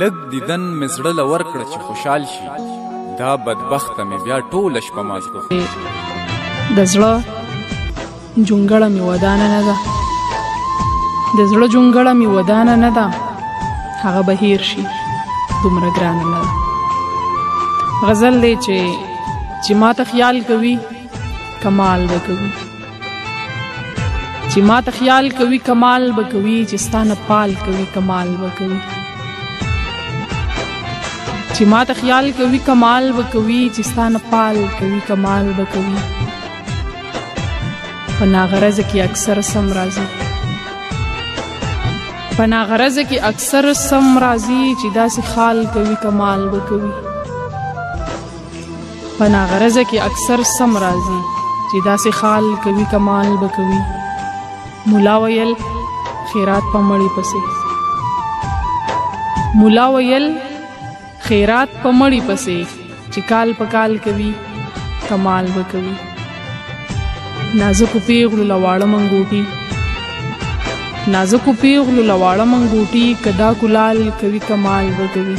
لګ دیدن مې زړه له ورکړه چې خوشحال شي دا بدبخته مې بیا ټوله شپه مازغو د زړه جونګړه مې ودانه نه ده د زړه جونګړه مې ودانه نه ده هغه به هیر شي دومره ګرانه نه ده غزل دی چې چې ما ته خیال کوي کمال دی کوي چې ما ته خیال کوي کمال به کوي چې ستانه پال کوي کمال به کوي چې ما ته خیال کوي کمال به کوي چې ستانه پال کوي کمال به کوي په ناغرض کې اکثر سم راځي په ناغرض کې اکثر سم راځي چې داسې خال کوي کمال به کوي په ناغرزه کې اکثر سم راځي چې داسې خال کوي کمال به کوي مولا ویل خیرات په مړی پسې مولا ویل خیرات په مړی پسې چې کال په کال کوي کمال به کوي نازکو پیغلو لواړه منګوټي نازکو پیغلو لواړه منګوټي کدا کلال کوي کمال به کوي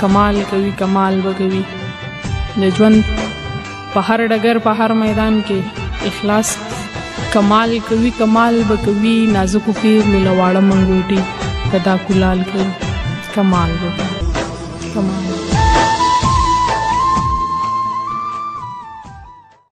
کمال کوي کمال وکوي د ژوند په هر ډګر په هر میدان کې اخلاص کمال کوي کمال به کوي نازکو پیغلو لواړه منګوټي پدا کولال کوي کمال به کمال